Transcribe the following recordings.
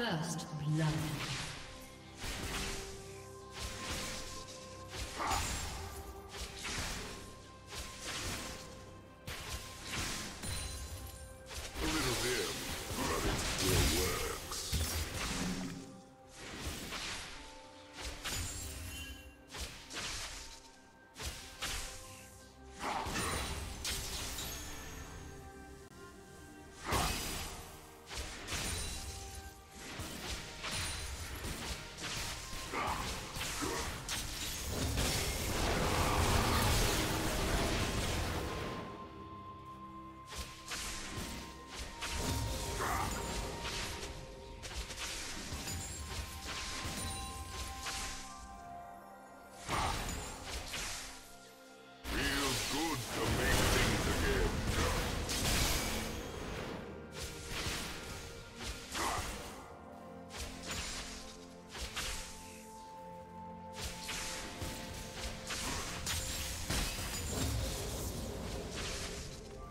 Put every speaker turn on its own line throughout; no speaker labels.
First blood.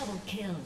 Double kill.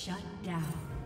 Shut down.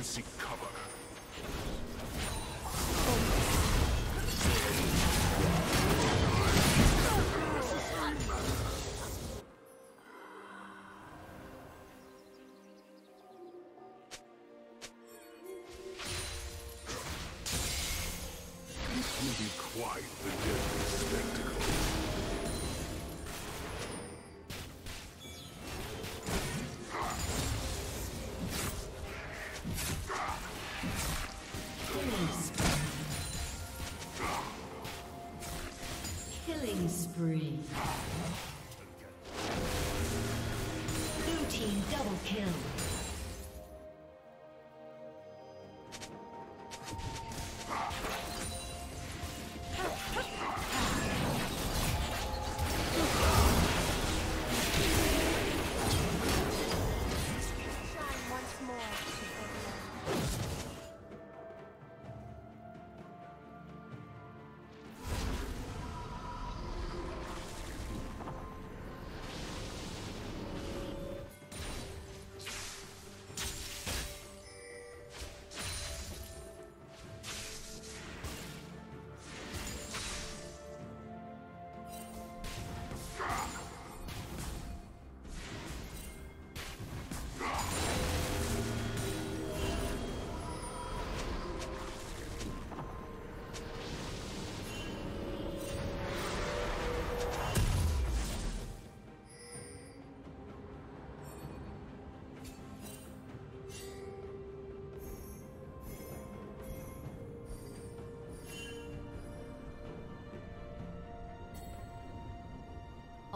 Spree. Team double kill.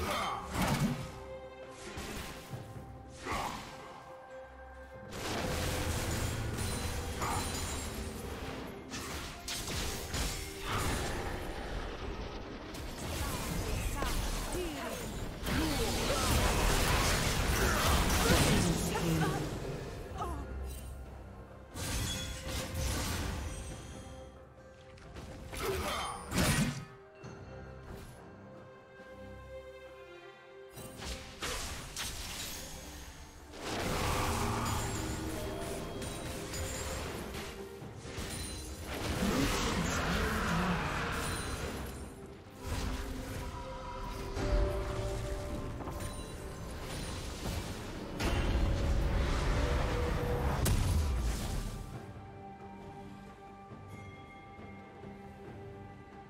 Hoo-ha!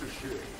to share.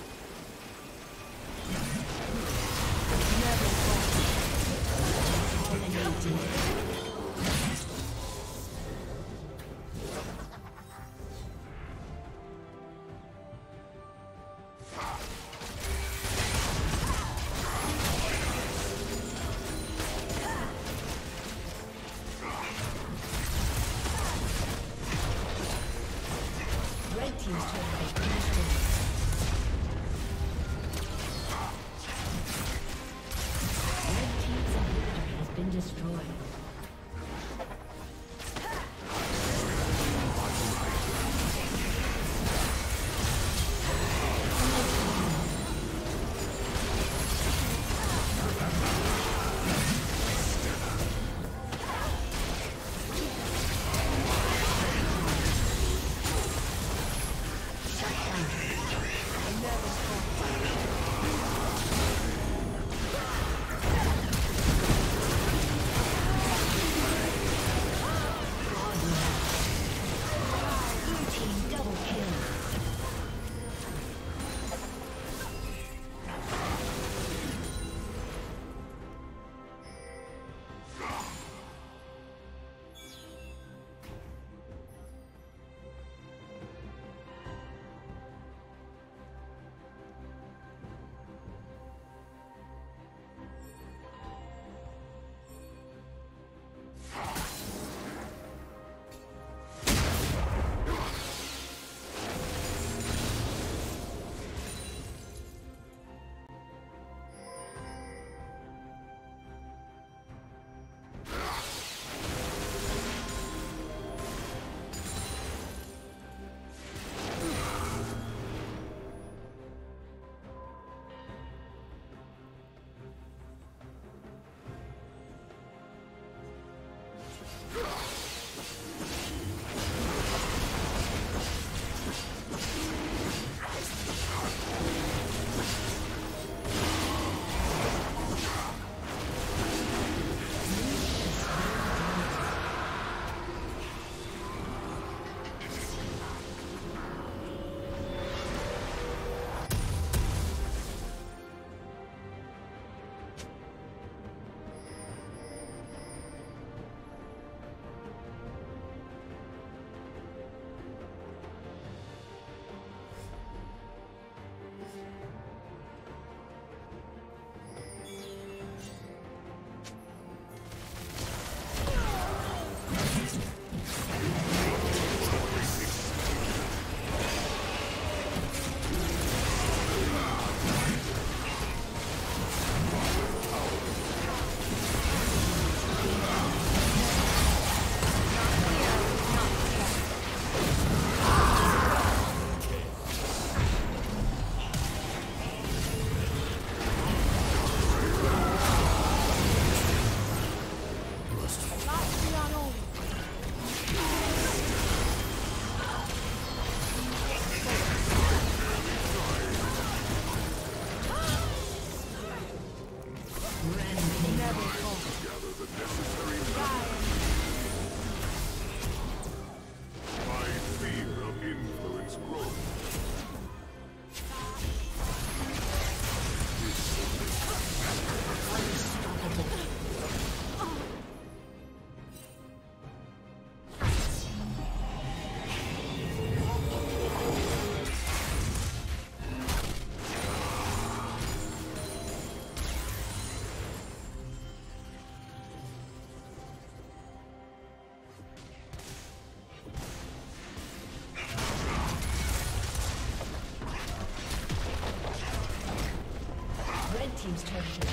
Team's turret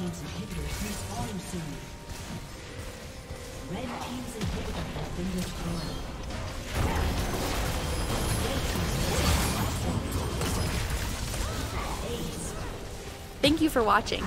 team's inhibitor destroyed. Red team's turret has been destroyed.
Thank you for watching.